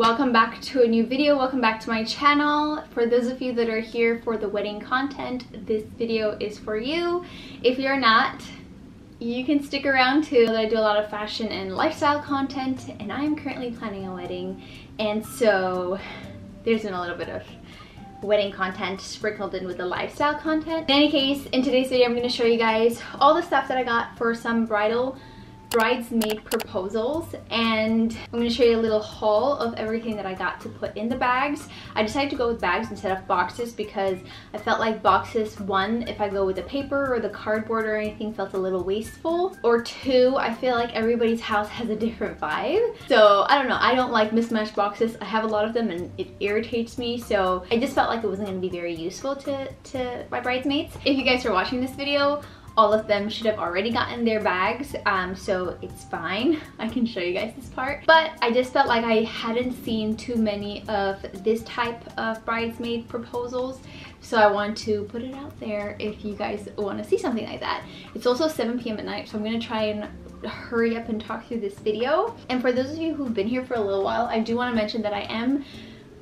Welcome back to a new video. Welcome back to my channel. For those of you that are here for the wedding content, this video is for you. If you're not, you can stick around too. I do a lot of fashion and lifestyle content and I am currently planning a wedding and so there's been a little bit of wedding content sprinkled in with the lifestyle content. In any case, in today's video I'm going to show you guys all the stuff that I got for some bridal bridesmaid proposals and I'm going to show you a little haul of everything that I got to put in the bags. I decided to go with bags instead of boxes because I felt like boxes, one, if I go with the paper or the cardboard or anything felt a little wasteful, or two, I feel like everybody's house has a different vibe. So I don't know, I don't like mismatched boxes. I have a lot of them and it irritates me so I just felt like it wasn't going to be very useful to, to my bridesmaids. If you guys are watching this video, all of them should have already gotten their bags um, so it's fine I can show you guys this part but I just felt like I hadn't seen too many of this type of bridesmaid proposals so I want to put it out there if you guys want to see something like that it's also 7 p.m at night so I'm gonna try and hurry up and talk through this video and for those of you who've been here for a little while I do want to mention that I am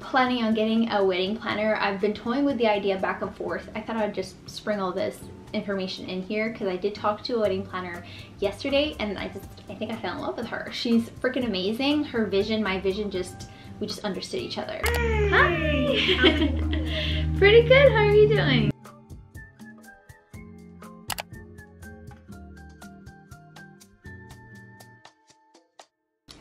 planning on getting a wedding planner. I've been toying with the idea back and forth. I thought I'd just spring all this information in here because I did talk to a wedding planner yesterday and I just, I think I fell in love with her. She's freaking amazing. Her vision, my vision just, we just understood each other. Hi! Hi. Pretty good, how are you doing?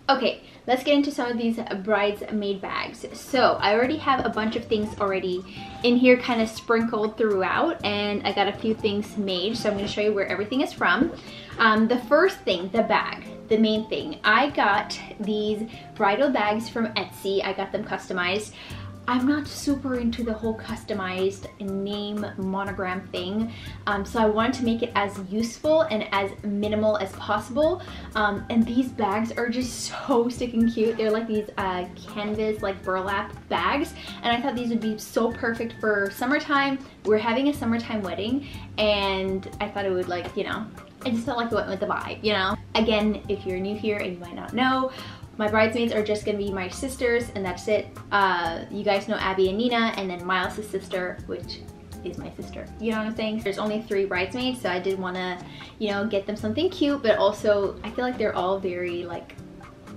Okay, let's get into some of these bridesmaid bags. So I already have a bunch of things already in here kind of sprinkled throughout and I got a few things made. So I'm gonna show you where everything is from. Um, the first thing, the bag, the main thing. I got these bridal bags from Etsy. I got them customized. I'm not super into the whole customized name monogram thing. Um, so I wanted to make it as useful and as minimal as possible. Um, and these bags are just so sticking cute. They're like these uh, canvas, like burlap bags. And I thought these would be so perfect for summertime. We're having a summertime wedding and I thought it would like, you know, I just felt like it went with the vibe, you know? Again, if you're new here and you might not know, my bridesmaids are just gonna be my sisters and that's it. Uh, you guys know Abby and Nina and then Miles' sister, which is my sister. You know what I'm saying? There's only three bridesmaids, so I did wanna, you know, get them something cute, but also I feel like they're all very like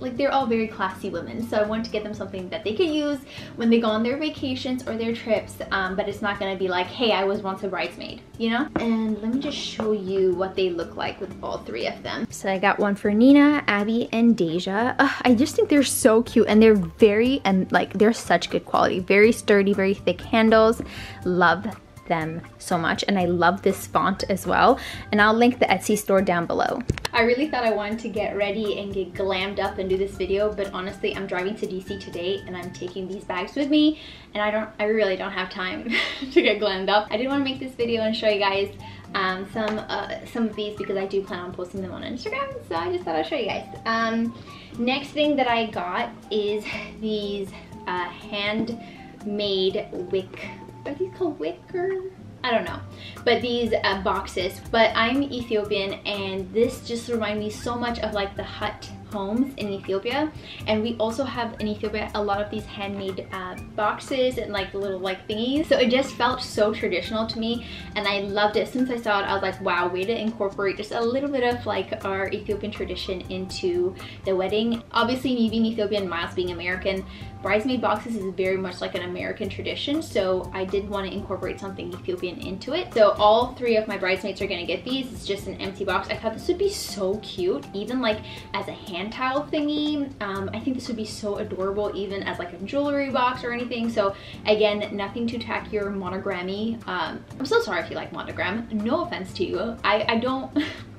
like they're all very classy women so I wanted to get them something that they could use when they go on their vacations or their trips um, but it's not gonna be like hey I was once a bridesmaid you know? And let me just show you what they look like with all three of them. So I got one for Nina Abby and Deja. Ugh, I just think they're so cute and they're very and like they're such good quality. Very sturdy very thick handles. Love them so much and I love this font as well. And I'll link the Etsy store down below. I really thought I wanted to get ready and get glammed up and do this video but honestly I'm driving to DC today and I'm taking these bags with me and I don't I really don't have time to get glammed up. I did want to make this video and show you guys um, some uh, some of these because I do plan on posting them on Instagram so I just thought I'd show you guys. Um, next thing that I got is these uh, handmade wick are these called wicker? I don't know, but these uh, boxes. But I'm Ethiopian and this just reminds me so much of like the hut homes in Ethiopia. And we also have in Ethiopia a lot of these handmade uh, boxes and like little like thingies. So it just felt so traditional to me and I loved it. Since I saw it I was like wow way to incorporate just a little bit of like our Ethiopian tradition into the wedding. Obviously me being Ethiopian Miles being American bridesmaid boxes is very much like an American tradition so I did want to incorporate something Ethiopian into it so all three of my bridesmaids are gonna get these it's just an empty box I thought this would be so cute even like as a hand towel thingy. Um, I think this would be so adorable even as like a jewelry box or anything. So again, nothing to tack your monogrammy. Um, I'm so sorry if you like monogram. No offense to you. I, I don't...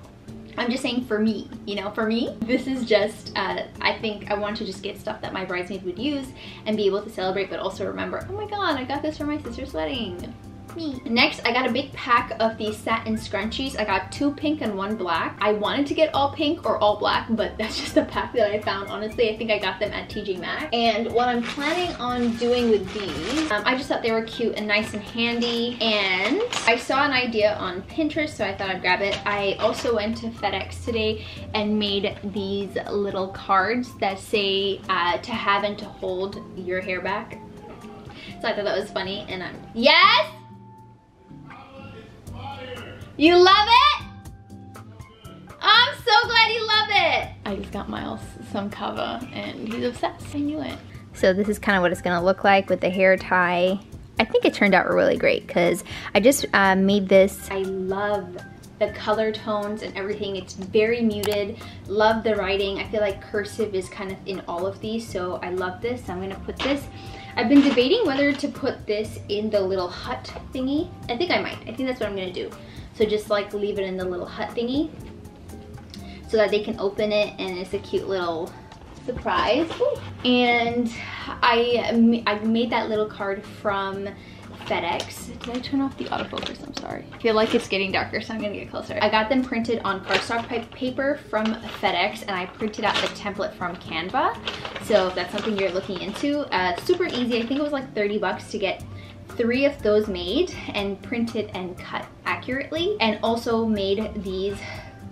I'm just saying for me, you know, for me, this is just, uh, I think I want to just get stuff that my bridesmaids would use and be able to celebrate, but also remember, oh my God, I got this for my sister's wedding. Me. Next, I got a big pack of these satin scrunchies. I got two pink and one black. I wanted to get all pink or all black, but that's just a pack that I found. Honestly, I think I got them at TJ Maxx. And what I'm planning on doing with these, um, I just thought they were cute and nice and handy. And I saw an idea on Pinterest, so I thought I'd grab it. I also went to FedEx today and made these little cards that say uh, to have and to hold your hair back. So I thought that was funny and I'm, yes? You love it? I'm so glad you love it. I just got Miles some cover and he's obsessed. I knew it. So this is kind of what it's gonna look like with the hair tie. I think it turned out really great because I just uh, made this. I love the color tones and everything. It's very muted. Love the writing. I feel like cursive is kind of in all of these, so I love this. I'm gonna put this. I've been debating whether to put this in the little hut thingy. I think I might. I think that's what I'm gonna do. So just like leave it in the little hut thingy so that they can open it and it's a cute little surprise. And I, I made that little card from FedEx. Did I turn off the autofocus? I'm sorry. I feel like it's getting darker, so I'm gonna get closer. I got them printed on cardstock paper from FedEx, and I printed out the template from Canva. So if that's something you're looking into, uh, super easy. I think it was like 30 bucks to get three of those made and printed and cut accurately and also made these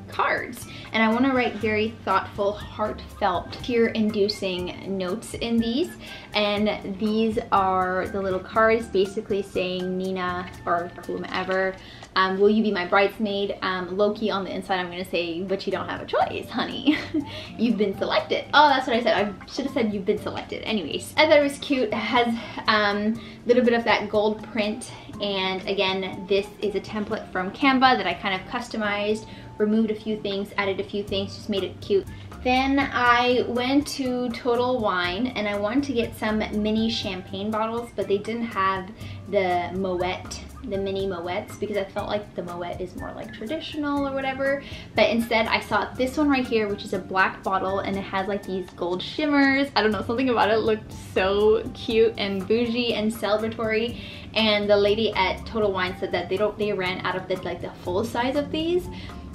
cards. And I want to write very thoughtful heartfelt tear-inducing notes in these. And these are the little cards basically saying Nina or whomever um, will you be my bridesmaid? Um, Loki on the inside, I'm gonna say, but you don't have a choice, honey. you've been selected. Oh, that's what I said. I should have said you've been selected. Anyways, I thought it was cute. It has a um, little bit of that gold print. And again, this is a template from Canva that I kind of customized, removed a few things, added a few things, just made it cute. Then I went to Total Wine and I wanted to get some mini champagne bottles, but they didn't have the Moet, the mini Moets, because I felt like the Moet is more like traditional or whatever. But instead I saw this one right here, which is a black bottle and it has like these gold shimmers. I don't know, something about it looked so cute and bougie and celebratory. And the lady at Total Wine said that they don't, they ran out of the like the full size of these.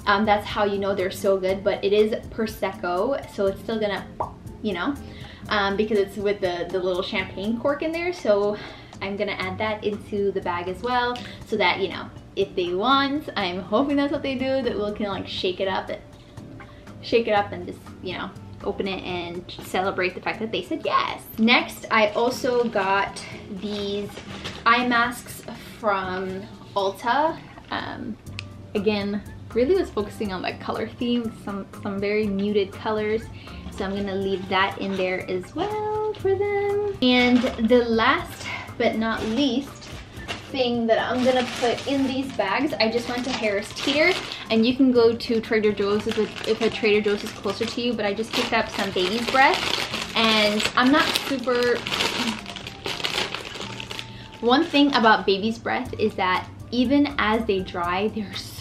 Um, that's how you know they're so good, but it is Prosecco, so it's still gonna, you know, um, because it's with the, the little champagne cork in there. So I'm gonna add that into the bag as well so that, you know, if they want, I'm hoping that's what they do, that we can like shake it up, shake it up and just, you know, open it and celebrate the fact that they said yes. Next, I also got these eye masks from Ulta. Um, again, really was focusing on that color theme, some, some very muted colors. So I'm gonna leave that in there as well for them. And the last but not least thing that I'm gonna put in these bags, I just went to Harris Teeter and you can go to Trader Joe's if a, if a Trader Joe's is closer to you, but I just picked up some baby's breath and I'm not super... One thing about baby's breath is that even as they dry, they're so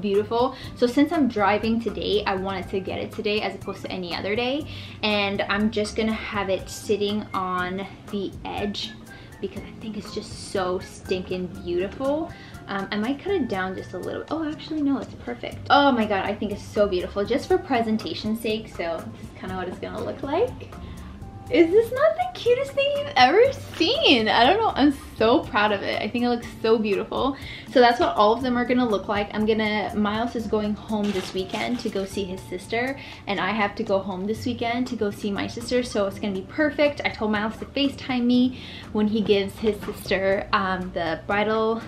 beautiful. So since I'm driving today, I wanted to get it today as opposed to any other day. And I'm just gonna have it sitting on the edge because I think it's just so stinking beautiful. Um, I might cut it down just a little. Oh, actually, no, it's perfect. Oh my God, I think it's so beautiful just for presentation sake. So this is kind of what it's gonna look like. Is this not the cutest thing you've ever seen? I don't know, I'm so proud of it. I think it looks so beautiful. So that's what all of them are gonna look like. I'm gonna, Miles is going home this weekend to go see his sister and I have to go home this weekend to go see my sister. So it's gonna be perfect. I told Miles to FaceTime me when he gives his sister um, the bridal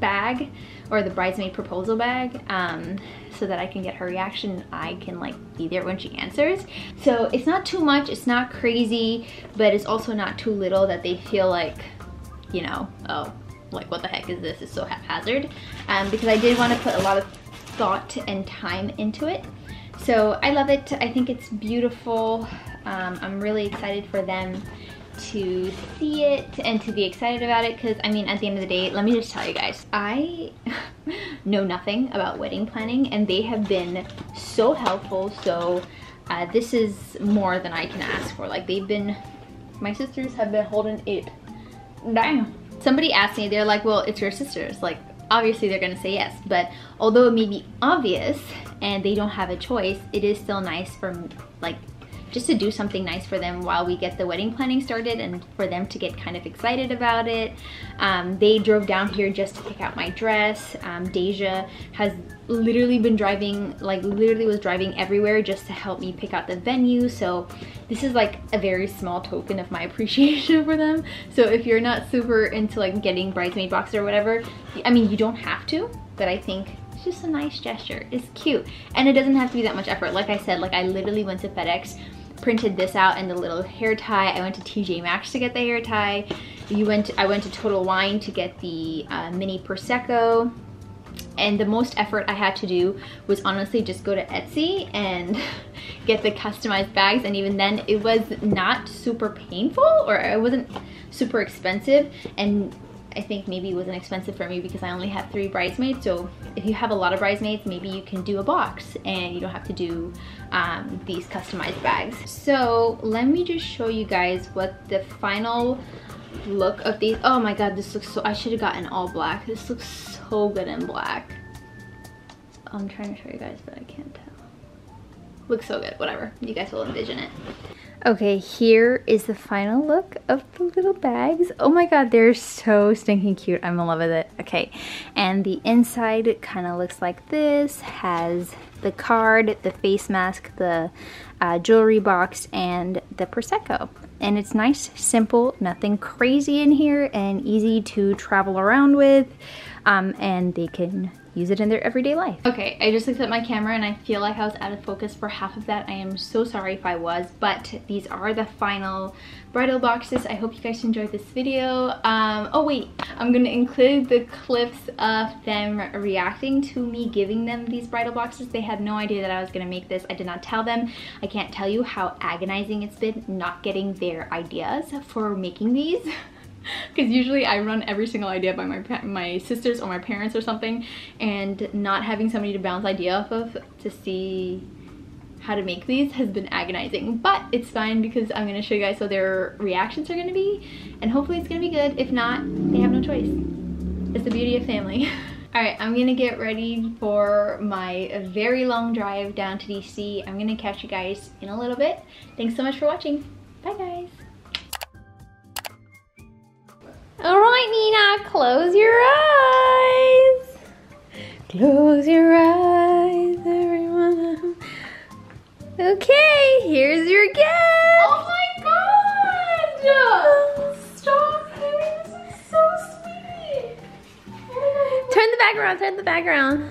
bag or the bridesmaid proposal bag um, so that I can get her reaction. I can like be there when she answers. So it's not too much, it's not crazy, but it's also not too little that they feel like, you know, oh, like what the heck is this? It's so haphazard. Um, because I did want to put a lot of thought and time into it. So I love it. I think it's beautiful. Um, I'm really excited for them to see it and to be excited about it because I mean at the end of the day let me just tell you guys I know nothing about wedding planning and they have been so helpful so uh, this is more than I can ask for like they've been my sisters have been holding it down somebody asked me, they're like, well, it's your sisters. Like, obviously they're gonna say yes. But although it may be obvious and they don't have a choice, it is still nice for like just to do something nice for them while we get the wedding planning started and for them to get kind of excited about it. Um, they drove down here just to pick out my dress. Um, Deja has literally been driving, like literally was driving everywhere just to help me pick out the venue. So this is like a very small token of my appreciation for them. So if you're not super into like getting bridesmaid boxes or whatever, I mean, you don't have to, but I think it's just a nice gesture. It's cute. And it doesn't have to be that much effort. Like I said, like I literally went to FedEx printed this out and the little hair tie. I went to TJ Maxx to get the hair tie. You went I went to Total Wine to get the uh, mini Prosecco. And the most effort I had to do was honestly just go to Etsy and get the customized bags. And even then it was not super painful or it wasn't super expensive. And I think maybe it wasn't expensive for me because I only had three bridesmaids. So if you have a lot of bridesmaids, maybe you can do a box and you don't have to do um, these customized bags. So let me just show you guys what the final look of these. Oh my God, this looks so, I should have gotten all black. This looks so good in black. I'm trying to show you guys, but I can't tell. Looks so good, whatever. You guys will envision it. Okay, here is the final look of the little bags. Oh my god, they're so stinking cute. I'm in love with it. Okay, and the inside kind of looks like this. Has the card, the face mask, the uh, jewelry box, and the Prosecco. And it's nice, simple, nothing crazy in here, and easy to travel around with. Um, and they can use it in their everyday life. Okay, I just looked at my camera and I feel like I was out of focus for half of that. I am so sorry if I was, but these are the final bridal boxes. I hope you guys enjoyed this video. Um, oh wait, I'm gonna include the clips of them reacting to me giving them these bridal boxes. They had no idea that I was gonna make this. I did not tell them. I can't tell you how agonizing it's been not getting their ideas for making these. because usually I run every single idea by my my sisters or my parents or something and not having somebody to bounce idea off of to see how to make these has been agonizing. But it's fine because I'm gonna show you guys what their reactions are gonna be and hopefully it's gonna be good. If not they have no choice. It's the beauty of family. All right I'm gonna get ready for my very long drive down to DC I'm gonna catch you guys in a little bit. Thanks so much for watching. Bye guys all right, Nina, close your eyes. Close your eyes, everyone. Okay, here's your gift. Oh my god! Stop, Haley, this is so sweet. Turn the background, turn the background.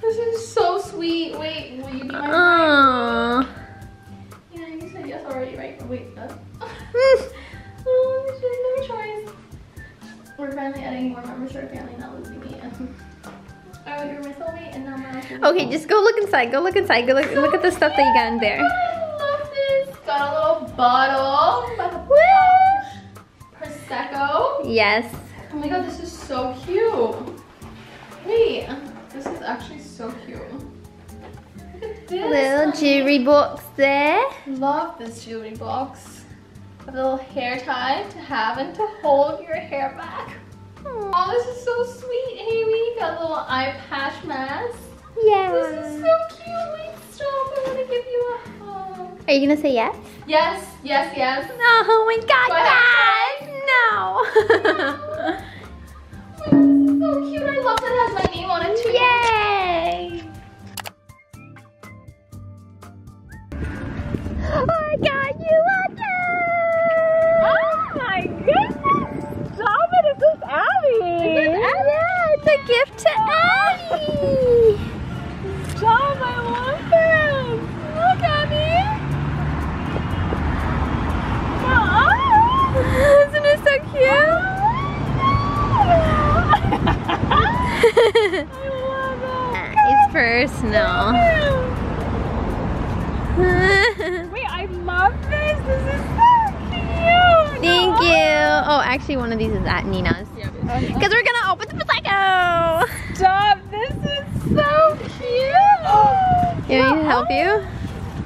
This is so sweet. Wait, will you be my Aww. Yeah, you said yes already, right? Wait, uh. We're finally adding more members to our family, not losing me. oh, you're my soulmate, and now my Okay, just go look inside. Go look inside. Go look, so look at the stuff that you got in there. Oh, I love this. Got a little bottle. Woo! Prosecco. Yes. Oh my god, this is so cute. Wait, um, this is actually so cute. Little jewelry box there. Love this jewelry box a little hair tie to have and to hold your hair back. Oh, this is so sweet, Haley. Got a little eye patch mask. Yeah. This is so cute. Wait, stop. I want to give you a hug. Are you going to say yes? Yes, yes, yes. Oh my god, yes! No. Wait, so cute. I love that it has my name on it too. Yay! Yeah, it's a gift to Abby! So cute! You want me to help you?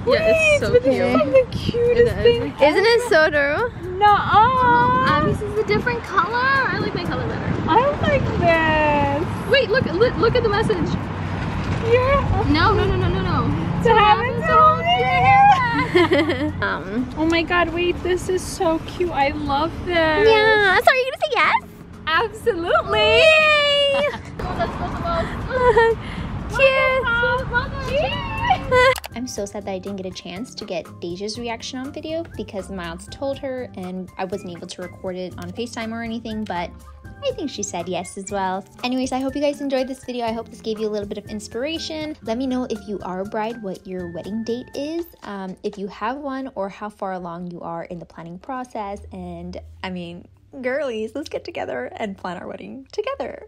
Wait, Yeah, it's so but cute. This is like the cutest It is. thing Isn't it so true? No. -uh. Um, this is a different color. I like my color better. I like this. Wait, look, look, look at the message. Yeah. No, no, no, no, no, no. To heaven, to hold you. um, Oh my god, wait, this is so cute. I love this. yeah. Sorry, you gonna say yes? Absolutely. Yay! I'm so sad that I didn't get a chance to get Deja's reaction on video because Miles told her and I wasn't able to record it on FaceTime or anything, but I think she said yes as well. Anyways, I hope you guys enjoyed this video. I hope this gave you a little bit of inspiration. Let me know if you are a bride what your wedding date is, um, if you have one, or how far along you are in the planning process. And I mean, girlies, let's get together and plan our wedding together.